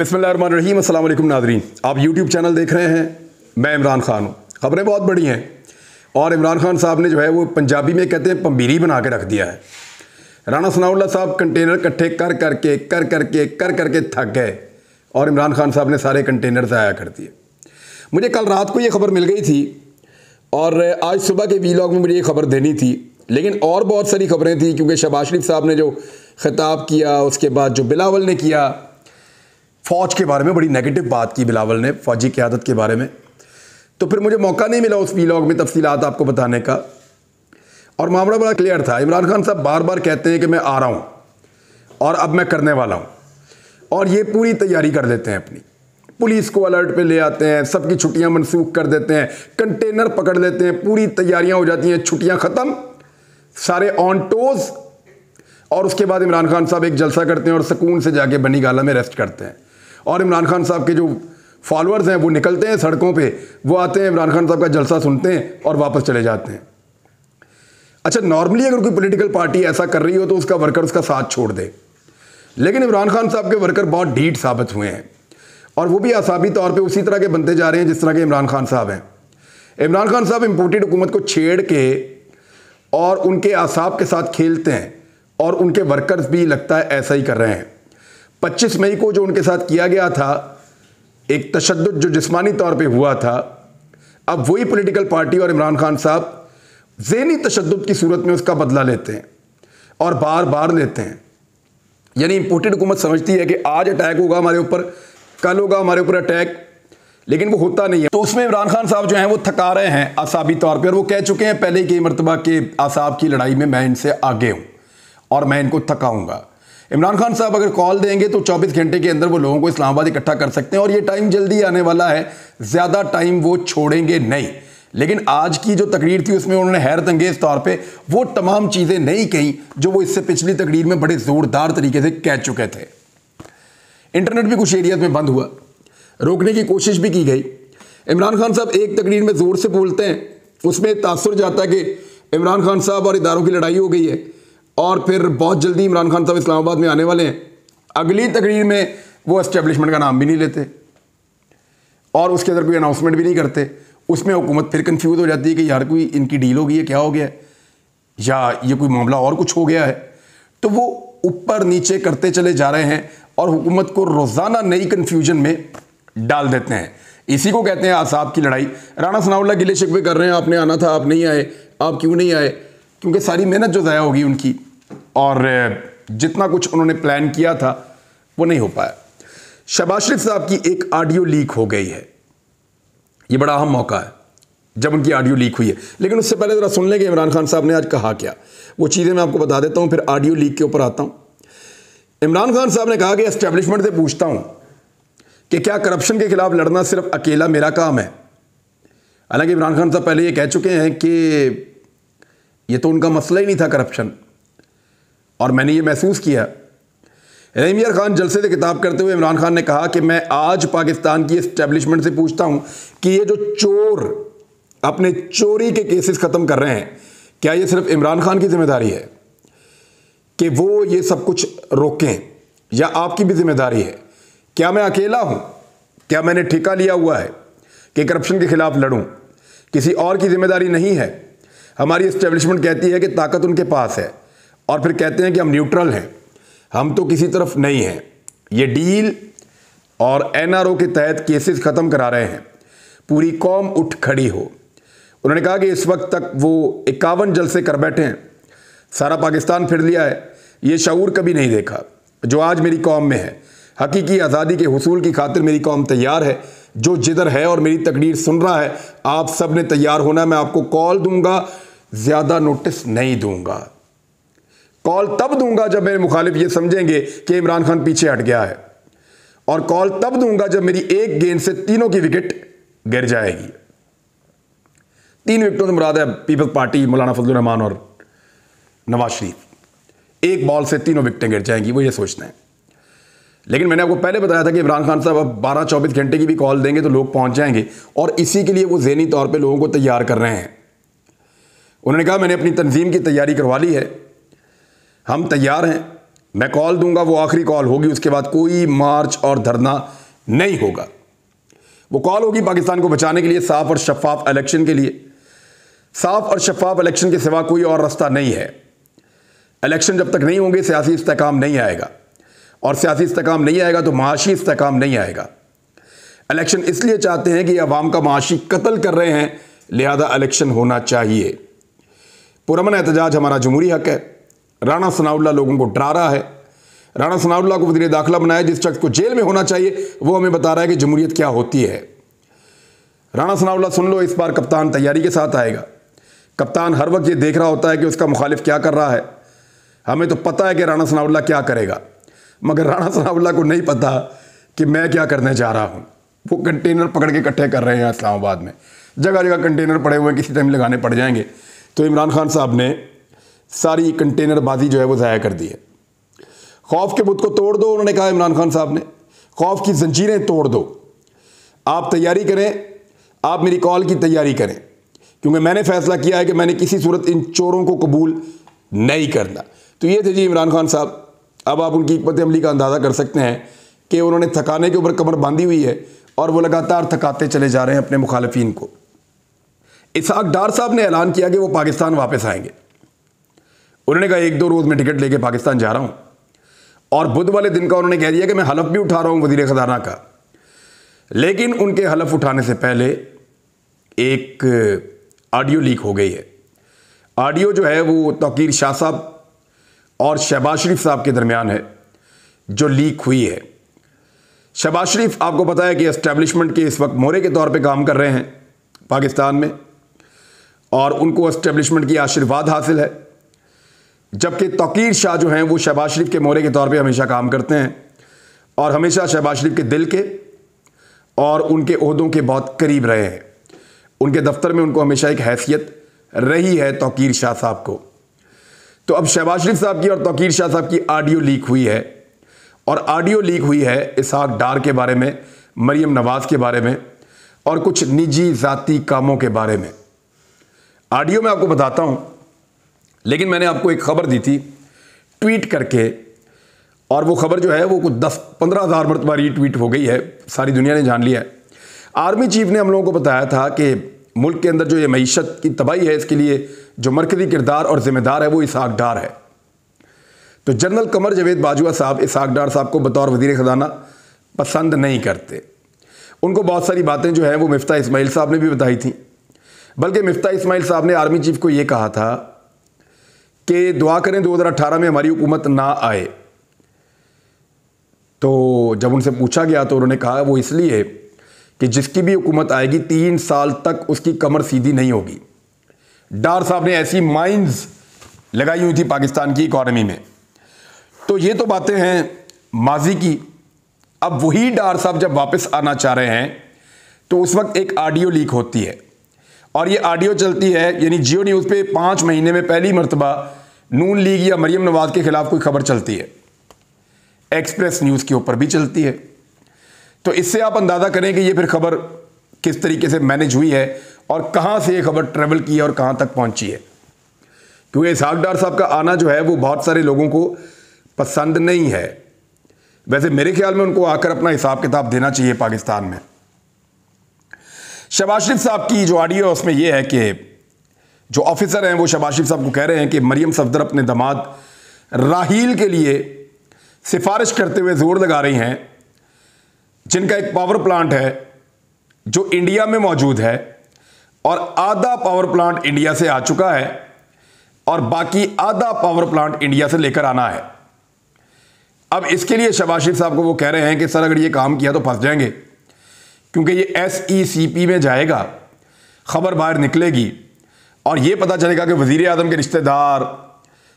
अस्सलाम वालेकुम नाजरीन। आप यूट्यूब चैनल देख रहे हैं, मैं इमरान खान हूँ। खबरें बहुत बड़ी हैं। और इमरान खान साहब ने जो है वो पंजाबी में कहते हैं पम्बीरी बना के रख दिया है। राना सनाउल्ला साहब कंटेनर इकट्ठे कर करके कर करके कर करके थक गए। और इमरान खान साहब ने सारे कंटेनर ज़ाया कर दिए। मुझे कल रात को ये खबर मिल गई थी, और आज सुबह के वीलॉग में मुझे ये खबर देनी थी। लेकिन और बहुत सारी खबरें थी, क्योंकि शबाज शरीफ साहब ने जो ख़िताब किया, उसके बाद जो बिलावल ने किया फ़ौज के बारे में, बड़ी नेगेटिव बात की बिलावल ने, फ़ौजी क़्यादत के बारे में। तो फिर मुझे मौका नहीं मिला उस वीलॉग में तफसीलात आपको बताने का। और मामला बड़ा क्लियर था। इमरान खान साहब बार बार कहते हैं कि मैं आ रहा हूँ और अब मैं करने वाला हूँ। और ये पूरी तैयारी कर देते हैं अपनी। पुलिस को अलर्ट पे ले आते हैं, सबकी छुट्टियाँ मनसूख कर देते हैं कंटेनर पकड़ लेते हैं, पूरी तैयारियाँ हो जाती हैं, छुट्टियाँ ख़त्म, सारे ऑन टोज और उसके बाद इमरान खान साहब एक जलसा करते हैं और सुकून से जाके बनी गाला में रेस्ट करते हैं। और इमरान खान साहब के जो फॉलोअर्स हैं, वो निकलते हैं सड़कों पे, वो आते हैं, इमरान खान साहब का जलसा सुनते हैं और वापस चले जाते हैं। अच्छा नॉर्मली अगर कोई पॉलिटिकल पार्टी ऐसा कर रही हो तो उसका वर्कर उसका साथ छोड़ दे। लेकिन इमरान खान साहब के वर्कर बहुत ढीठ साबित हुए हैं। और वो भी आसाबी तौर पर उसी तरह के बनते जा रहे हैं, जिस तरह के इमरान खान साहब हैं। इमरान खान साहब इम्पोर्टेड हुकूमत को छेड़ के और उनके आसाब के साथ खेलते हैं और उनके वर्कर्स भी लगता है ऐसा ही कर रहे हैं। 25 मई को जो उनके साथ किया गया था, एक तशद जो जिसमानी तौर पे हुआ था, अब वही पॉलिटिकल पार्टी और इमरान खान साहब जहनी तशद की सूरत में उसका बदला लेते हैं और बार बार लेते हैं। यानी इम्पोर्टेड हुकूमत समझती है कि आज अटैक होगा हमारे ऊपर, कल होगा हमारे ऊपर अटैक लेकिन वो होता नहीं है। तो उसमें इमरान खान साहब जो हैं, वो थका रहे हैं आसाबी तौर पर वो कह चुके हैं, पहले की मरतबा के आसाब की लड़ाई में मैं इनसे आगे हूँ और मैं इनको थकाऊँगा। इमरान खान साहब अगर कॉल देंगे तो 24 घंटे के अंदर वो लोगों को इस्लामाबाद इकट्ठा कर सकते हैं और ये टाइम जल्दी आने वाला है। ज़्यादा टाइम वो छोड़ेंगे नहीं। लेकिन आज की जो तकरीर थी उसमें उन्होंने हैरत अंगेज तौर पे वो तमाम चीज़ें नहीं कहीं जो वो इससे पिछली तकरीर में बड़े ज़ोरदार तरीके से कह चुके थे। इंटरनेट भी कुछ एरियाज़ में बंद हुआ। रोकने की कोशिश भी की गई। इमरान खान साहब एक तकरीर में ज़ोर से बोलते हैं। उसमें तासर जाता है कि इमरान खान साहब और इदारों की लड़ाई हो गई है। और फिर बहुत जल्दी इमरान खान साहब इस्लामाबाद में आने वाले हैं। अगली तकरीर में वो इस्टेब्लिशमेंट का नाम भी नहीं लेते और उसके अंदर कोई अनाउंसमेंट भी नहीं करते। उसमें हुकूमत फिर कन्फ्यूज़ हो जाती है कि यार कोई इनकी डील हो गई है, क्या हो गया है? या ये कोई मामला और कुछ हो गया है? तो वो ऊपर नीचे करते चले जा रहे हैं और हुकूमत को रोज़ाना नई कन्फ्यूज़न में डाल देते हैं। इसी को कहते हैं आसाब की लड़ाई। राना सनाउल्ला गिले शिकवे कर रहे हैं, आपने आना था, आप नहीं आए, आप क्यों नहीं आए? क्योंकि सारी मेहनत जो ज़ाया होगी उनकी और जितना कुछ उन्होंने प्लान किया था, वो नहीं हो पाया। शबाज शरीफ साहब की एक ऑडियो लीक हो गई है। ये बड़ा अहम मौका है, जब उनकी ऑडियो लीक हुई है। लेकिन उससे पहले ज़रा सुन लेंगे इमरान खान साहब ने आज कहा क्या। वो चीज़ें मैं आपको बता देता हूँ, फिर ऑडियो लीक के ऊपर आता हूँ। इमरान खान साहब ने कहा कि एस्टेब्लिशमेंट से पूछता हूँ कि क्या करप्शन के खिलाफ लड़ना सिर्फ़ अकेला मेरा काम है? हालाँकि इमरान खान साहब पहले ये कह चुके हैं कि ये तो उनका मसला ही नहीं था करप्शन और मैंने ये महसूस किया। रहीमियर खान जलसे से किताब करते हुए इमरान खान ने कहा कि मैं आज पाकिस्तान की इस्टेब्लिशमेंट से पूछता हूँ कि ये जो चोर, अपने चोरी के केसेस ख़त्म कर रहे हैं, क्या ये सिर्फ़ इमरान खान की ज़िम्मेदारी है कि वो ये सब कुछ रोकें, या आपकी भी ज़िम्मेदारी है? क्या मैं अकेला हूँ? क्या मैंने ठेका लिया हुआ है कि करप्शन के खिलाफ लड़ूं? किसी और की ज़िम्मेदारी नहीं है? हमारी इस्टेब्लिशमेंट कहती है कि ताकत उनके पास है और फिर कहते हैं कि हम न्यूट्रल हैं। हम तो किसी तरफ़ नहीं हैं। ये डील और एनआरओ के तहत केसेस ख़त्म करा रहे हैं। पूरी कौम उठ खड़ी हो। उन्होंने कहा कि इस वक्त तक वो इक्यावन जलसे कर बैठे हैं। सारा पाकिस्तान फिर लिया है। ये शूर कभी नहीं देखा। जो आज मेरी कौम में है, हकीकी आज़ादी के हसूल की खातिर मेरी कौम तैयार है। जो जिधर है और मेरी तकरीर सुन रहा है, आप सबने तैयार होना मैं आपको कॉल दूँगा। ज़्यादा नोटिस नहीं दूँगा। कॉल तब दूँगा जब मेरे मुखालिफ ये समझेंगे कि इमरान खान पीछे हट गया है। और कॉल तब दूँगा जब मेरी एक गेंद से तीनों की विकेट गिर जाएगी। तीन विकेटों से मुराद है पीपल्स पार्टी, मौलाना फजल रहमान और नवाज़ शरीफ। एक बॉल से तीनों विकेटें गिर जाएँगी, वो ये सोचते हैं। लेकिन मैंने आपको पहले बताया था कि इमरान खान साहब अब 12-24 घंटे की भी कॉल देंगे तो लोग पहुँच जाएँगे। और इसी के लिए वो जहनी तौर पे लोगों को तैयार कर रहे हैं। उन्होंने कहा, मैंने अपनी तंजीम की तैयारी करवा ली है। हम तैयार हैं। मैं कॉल दूँगा, वो आखिरी कॉल होगी, उसके बाद कोई मार्च और धरना नहीं होगा। वो कॉल होगी पाकिस्तान को बचाने के लिए, साफ़ और शफाफ इलेक्शन के लिए। साफ़ और शफाफ इलेक्शन के सिवा कोई और रास्ता नहीं है। इलेक्शन जब तक नहीं होंगे, सियासी इस्तेकाम नहीं आएगा। और सियासी इस्तेकाम नहीं आएगा तो माशी इस्तेकाम नहीं आएगा। इलेक्शन इसलिए चाहते हैं कि अवाम का माशी कत्ल कर रहे हैं, लिहाजा इलेक्शन होना चाहिए। पुरमन एहतजाज हमारा जमहूरी हक है। राना सनाउल्ला लोगों को डरा रहा है। राना सनाउल्ला को वजी दाखिला बनाया जिस शख्स को जेल में होना चाहिए, वो हमें बता रहा है कि जमहूरियत क्या होती है। राना सनाउल्ला सुन लो, इस बार कप्तान तैयारी के साथ आएगा। कप्तान हर वक्त ये देख रहा होता है कि उसका मुखालिफ क्या कर रहा है। हमें तो पता है कि राना सनाउल्ला क्या करेगा। मगर राणा सनाउल्ला को नहीं पता कि मैं क्या करने जा रहा हूँ। वो कंटेनर पकड़ के इकट्ठे कर रहे हैं इस्लामाबाद में। जगह जगह कंटेनर पड़े हुए किसी टाइम लगाने पड़ जाएँगे। तो इमरान खान साहब ने सारी कंटेनरबाजी जो है वो ज़ाया कर दी है। खौफ के बुत को तोड़ दो, उन्होंने कहा इमरान खान साहब ने। खौफ की जंजीरें तोड़ दो। आप तैयारी करें, आप मेरी कॉल की तैयारी करें, क्योंकि मैंने फैसला किया है कि मैंने किसी सूरत इन चोरों को कबूल नहीं करना। तो ये थे जी इमरान खान साहब। अब आप उनकी हमत अमली का अंदाज़ा कर सकते हैं कि उन्होंने थकाने के ऊपर कमर बांधी हुई है और वो लगातार थकाते चले जा रहे हैं अपने मुखालफी को। इसहाक डार साहब ने ऐलान किया कि वो पाकिस्तान वापस आएँगे। उन्होंने कहा, एक दो रोज़ में टिकट लेके पाकिस्तान जा रहा हूँ। और बुध वाले दिन का उन्होंने कह दिया कि मैं हलफ भी उठा रहा हूँ वज़ीर ख़जाना का। लेकिन उनके हलफ उठाने से पहले एक ऑडियो लीक हो गई है। ऑडियो जो है वो तोकीर शाह साहब और शहबाज शरीफ साहब के दरमियान है, जो लीक हुई है। शहबाज शरीफ, आपको पता है कि इस्टेब्लिशमेंट के इस वक्त मोरे के तौर पे काम कर रहे हैं पाकिस्तान में। और उनको इस्टेब्लिशमेंट की आशीर्वाद हासिल है। जबकि तोकीर शाह जो हैं, वो शहबाज शरीफ के मोरे के तौर पे हमेशा काम करते हैं और हमेशा शहबाज शरीफ के दिल के और उनके अहदों के बहुत करीब रहे हैं। उनके दफ्तर में उनको हमेशा एक हैसियत रही है तोकीर शाह साहब को। तो अब शहबाज शरीफ साहब की और तोकीर शाह साहब की ऑडियो लीक हुई है और ऑडियो लीक हुई है इसहाक डार के बारे में, मरियम नवाज़ के बारे में और कुछ निजी ज़ाती कामों के बारे में। ऑडियो में आपको बताता हूँ। लेकिन मैंने आपको एक खबर दी थी, ट्वीट करके, और वो खबर जो है, वो कुछ दस, पंद्रह हज़ार मरतबा रीट्वीट हो गई है, सारी दुनिया ने जान लिया है। आर्मी चीफ ने हम लोगों को बताया था कि मुल्क के अंदर जो ये मीशत की तबाही है, इसके लिए जो मरकजी किरदार और ज़िम्मेदार है, वो इसहाक डार है। तो जनरल कमर जवेद बाजवा साहब इसहाक डार साहब को बतौर वज़ीर ख़जाना पसंद नहीं करते। उनको बहुत सारी बातें जो है, वो मफ्ता इसमाइल साहब ने भी बताई थी। बल्कि मफ्ता इसमाइल साहब ने आर्मी चीफ को ये कहा था कि दुआ करें 2018 में हमारी हुकूमत ना आए। तो जब उनसे पूछा गया तो उन्होंने कहा, वो इसलिए कि जिसकी भी हुकूमत आएगी, तीन साल तक उसकी कमर सीधी नहीं होगी। डार साहब ने ऐसी माइंस लगाई हुई थी पाकिस्तान की इकॉनमी में। तो ये तो बातें हैं माजी की। अब वही डार साहब जब वापस आना चाह रहे हैं तो उस वक्त एक ऑडियो लीक होती है। और ये ऑडियो चलती है, यानी जियो न्यूज़ पे पाँच महीने में पहली मरतबा नून लीग या मरियम नवाज़ के खिलाफ कोई खबर चलती है। एक्सप्रेस न्यूज़ के ऊपर भी चलती है। तो इससे आप अंदाज़ा करें कि ये फिर खबर किस तरीके से मैनेज हुई है और कहाँ से ये खबर ट्रेवल की है और कहाँ तक पहुँची है। क्योंकि इसहाक डार साहब का आना जो है, वो बहुत सारे लोगों को पसंद नहीं है। वैसे मेरे ख्याल में उनको आकर अपना हिसाब किताब देना चाहिए पाकिस्तान में। शबाज शरीफ साहब की जो ऑडियो है, उसमें यह है कि जो ऑफिसर हैं, वो शबाज शरीफ साहब को कह रहे हैं कि मरियम सफदर अपने दमाद राहील के लिए सिफारिश करते हुए ज़ोर लगा रही हैं, जिनका एक पावर प्लांट है, जो इंडिया में मौजूद है, और आधा पावर प्लांट इंडिया से आ चुका है, और बाकी आधा पावर प्लांट इंडिया से लेकर आना है। अब इसके लिए शबाज शरीफ साहब को वो कह रहे हैं कि, सर, अगर ये काम किया तो फंस जाएँगे। क्योंकि ये एस ई सी पी में जाएगा, खबर बाहर निकलेगी और ये पता चलेगा कि वज़ी अजम के रिश्तेदार,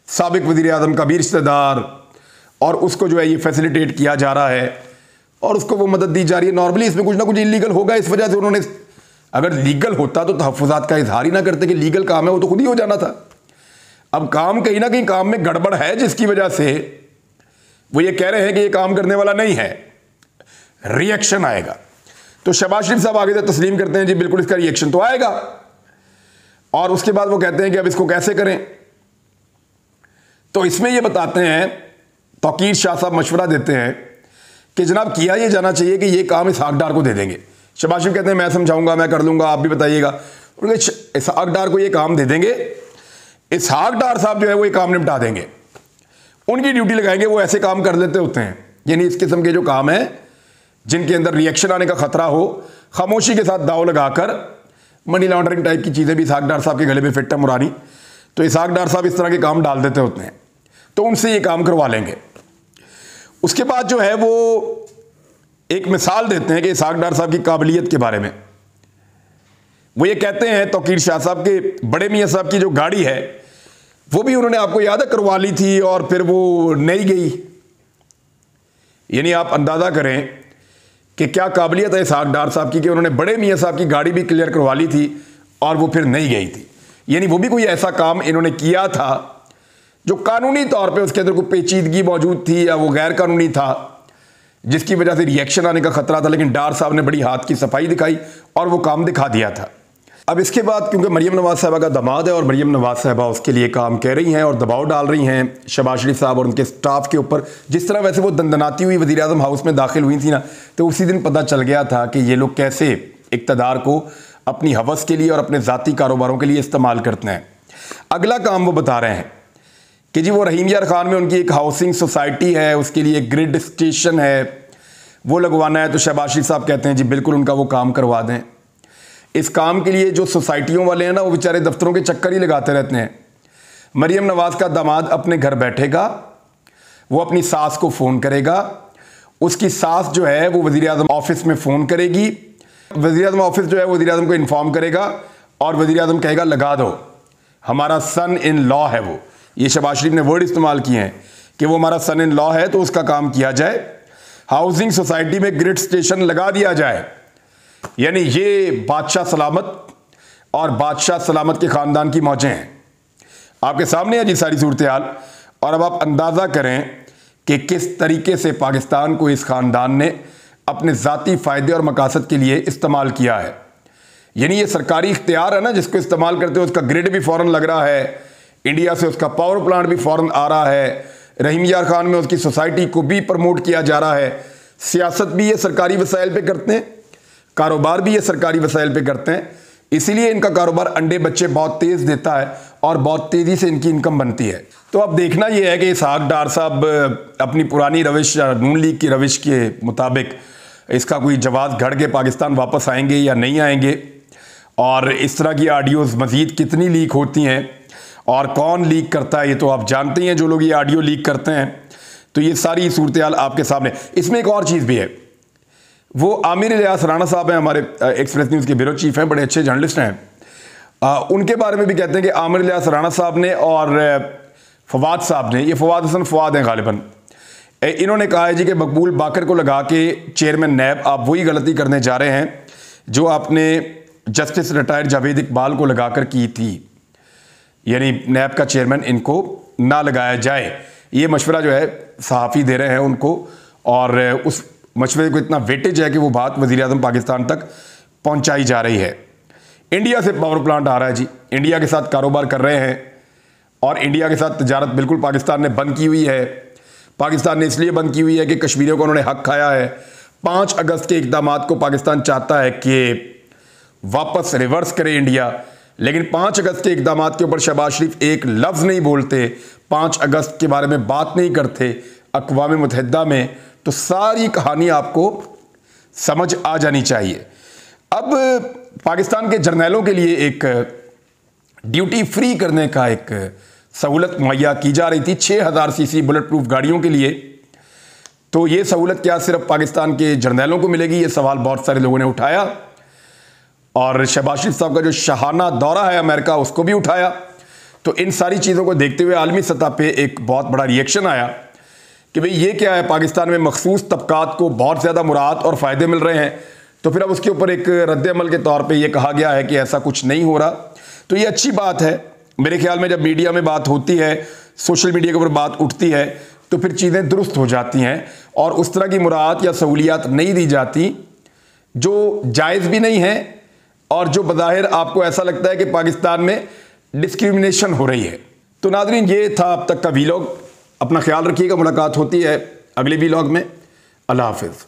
सबक वज़ी अजम का भी रिश्तेदार और उसको जो है ये फैसिलिटेट किया जा रहा है और उसको वो मदद दी जा रही है। नॉर्मली इसमें कुछ ना कुछ इलीगल होगा, इस वजह से उन्होंने अगर लीगल होता तो तहफात का इजहार ही ना करते कि लीगल काम है, वो तो खुद ही हो जाना था। अब काम कहीं ना कहीं काम में गड़बड़ है, जिसकी वजह से वो ये कह रहे हैं कि ये काम करने वाला नहीं है। रिएक्शन आएगा। तो शबाज शरीफ साहब आगे तक तस्लीम करते हैं, जी, बिल्कुल इसका रिएक्शन तो आएगा। और उसके बाद वो कहते हैं कि अब इसको कैसे करें? तो इसमें ये बताते हैं, तोकीर शाह साहब मशवरा देते हैं कि जनाब, किया ये जाना चाहिए कि ये काम इसहाक डार को दे देंगे। शबाज शरीफ कहते हैं, मैं समझाऊँगा, मैं कर लूँगा, आप भी बताइएगा। उनके इसहाक को ये काम दे देंगे इसहाक डार साहब जो है वो ये काम निपटा देंगे। उनकी ड्यूटी लगाएँगे, वो ऐसे काम कर लेते होते हैं। यानी इस किस्म के जो काम है जिनके अंदर रिएक्शन आने का खतरा हो, खामोशी के साथ दाव लगाकर मनी लॉन्ड्रिंग टाइप की चीज़ें भी इसहाक डार साहब के गले में फिट है मुरानी तो इसहाक डार साहब इस तरह के काम डाल देते होते हैं। तो उनसे ये काम करवा लेंगे। उसके बाद जो है वो एक मिसाल देते हैं कि इसहाक डार साहब की काबिलियत के बारे में। वो ये कहते हैं, तोकीर शाह साहब के, बड़े मियाँ साहब की जो गाड़ी है, वो भी उन्होंने आपको याद करवा ली थी और फिर वो नहीं गई। यानी आप अंदाज़ा करें कि क्या काबिलियत है इसहाक डार साहब की कि उन्होंने बड़े मियाँ साहब की गाड़ी भी क्लियर करवा ली थी और वो फिर नहीं गई थी? यानी वो भी कोई ऐसा काम इन्होंने किया था जो कानूनी तौर पे उसके अंदर कोई पेचीदगी मौजूद थी या वो गैर कानूनी था, जिसकी वजह से रिएक्शन आने का खतरा था, लेकिन डार साहब ने बड़ी हाथ की सफ़ाई दिखाई और वो काम दिखा दिया था। अब इसके बाद क्योंकि मरीम नवाज़ साहबा का दमाद है और मरीम नवाज़ साहबा उसके लिए काम कह रही हैं और दबाव डाल रही हैं शबाज शरीफ साहब और उनके स्टाफ के ऊपर, जिस तरह वैसे वो दंदनाती हुई वजी अजम हाउस में दाखिल हुई थी ना तो उसी दिन पता चल गया था कि ये लोग कैसे इकतदार को अपनी हवस के लिए और अपने ज़ाती कारोबारों के लिए इस्तेमाल करते हैं। अगला काम वो बता रहे हैं कि जी वो रहीम यार खान में उनकी एक हाउसिंग सोसाइटी है, उसके लिए ग्रिड स्टेशन है, वो लगवाना है तो शहबाज शरीफ साहब कहते हैं, जी बिल्कुल उनका वो काम करवा दें। इस काम के लिए जो सोसाइटियों वाले हैं ना, वो बेचारे दफ्तरों के चक्कर ही लगाते रहते हैं। मरियम नवाज़ का दामाद अपने घर बैठेगा, वो अपनी सास को फ़ोन करेगा। उसकी सास जो है, वो वजी अजम ऑफ़िस में फ़ोन करेगी। वजी अजम ऑफ़िस जो है वजी अजम को इन्फॉर्म करेगा और वजी अजम कहेगा, लगा दो। हमारा सन इन लॉ है वो। ये शबाज शरीफ ने वर्ड इस्तेमाल किए हैं कि वो हमारा सन इन लॉ है तो उसका काम किया जाए। हाउसिंग सोसाइटी में ग्रिड स्टेशन लगा दिया जाए। यानी ये बादशाह सलामत और बादशाह सलामत के ख़ानदान की मौजें हैं। आपके सामने है जी सारी सूरत हाल और अब आप अंदाज़ा करें कि किस तरीके से पाकिस्तान को इस ख़ानदान ने अपने ज़ाती फ़ायदे और मकासद के लिए इस्तेमाल किया है। यानी ये सरकारी इख्तियार है ना, जिसको इस्तेमाल करते हो उसका ग्रिड भी फ़ौरन लग रहा है इंडिया से उसका पावर प्लांट भी फ़ौरन आ रहा है, रहीम यार खान में उसकी सोसाइटी को भी प्रमोट किया जा रहा है। सियासत भी ये सरकारी वसाइल पे करते हैं। कारोबार भी ये सरकारी वसाइल पे करते हैं। इसीलिए इनका कारोबार अंडे बच्चे बहुत तेज़ देता है और बहुत तेज़ी से इनकी इनकम बनती है। तो अब देखना ये है कि इसहाक डार साहब अपनी पुरानी रविश या नून लीग की रविश के मुताबिक इसका कोई जवाब घड़ के पाकिस्तान वापस आएँगे या नहीं आएँगे? और इस तरह की ऑडियोज़ मज़ीद कितनी लीक होती हैं और कौन लीक करता है, ये तो आप जानते ही हैं, जो लोग ये ऑडियो लीक करते हैं। तो ये सारी सूरत आपके सामने। इसमें एक और चीज़ भी है। वो आमिर लियास राना साहब हैं हमारे एक्सप्रेस न्यूज़ के ब्यूरो चीफ हैं बड़े अच्छे जर्नलिस्ट हैं। आ, उनके बारे में भी कहते हैं कि आमिर लियास राना साहब ने और फवाद साहब ने ये फवाद हसन फवाद हैं गालिबा इन्होंने कहा है जी कि मकबूल बाकर को लगा के चेयरमैन नैब आप वही गलती करने जा रहे हैं जो आपने जस्टिस रिटायर्ड जावेद इकबाल को लगाकर की थी। यानी नैब का चेयरमैन इनको ना लगाया जाए। ये मशवरा जो है सहाफ़ी दे रहे हैं उनको और उस मशवरे को इतना वेटेज है कि वो बात वजी अजम पाकिस्तान तक पहुँचाई जा रही है। इंडिया से पावर प्लांट आ रहा है जी। इंडिया के साथ कारोबार कर रहे हैं और इंडिया के साथ तजारत बिल्कुल पाकिस्तान ने बंद की हुई है। पाकिस्तान ने इसलिए बंद की हुई है कि कश्मीरियों को उन्होंने हक खाया है। पाँच अगस्त के इकदाम को पाकिस्तान चाहता है कि वापस रिवर्स करे इंडिया। लेकिन पाँच अगस्त के इकदाम के ऊपर शहबाज शरीफ एक लफ्ज़ नहीं बोलते। पाँच अगस्त के बारे में बात नहीं करते अकवा मुतहदा में। तो सारी कहानी आपको समझ आ जानी चाहिए। अब पाकिस्तान के जर्नैलों के लिए एक ड्यूटी फ्री करने का एक सहूलत मुहैया की जा रही थी छः हज़ार सी सी बुलेट प्रूफ गाड़ियों के लिए। तो ये सहूलत क्या सिर्फ़ पाकिस्तान के जर्नैलों को मिलेगी? ये सवाल बहुत सारे लोगों ने उठाया। और शहबाज शरीफ साहब का जो शहाना दौरा है अमेरिका, उसको भी उठाया। तो इन सारी चीज़ों को देखते हुए आलमी सतह पे एक बहुत बड़ा रिएक्शन आया। कि भाई ये क्या है, पाकिस्तान में मखसूस तबकात को बहुत ज़्यादा मुराद और फ़ायदे मिल रहे हैं। तो फिर अब उसके ऊपर एक रद्दमल के तौर पर यह कहा गया है कि ऐसा कुछ नहीं हो रहा। तो ये अच्छी बात है। मेरे ख्याल में जब मीडिया में बात होती है, सोशल मीडिया के ऊपर बात उठती है तो फिर चीज़ें दुरुस्त हो जाती हैं और उस तरह की मुराद या सहूलियात नहीं दी जाती, जो जायज़ भी नहीं है और जो बज़ाहिर आपको ऐसा लगता है कि पाकिस्तान में डिस्क्रिमिनेशन हो रही है। तो नाजरीन, ये था अब तक का वीलॉग। अपना ख्याल रखिएगा मुलाकात होती है अगले वीलॉग में। अल्लाह हाफिज़।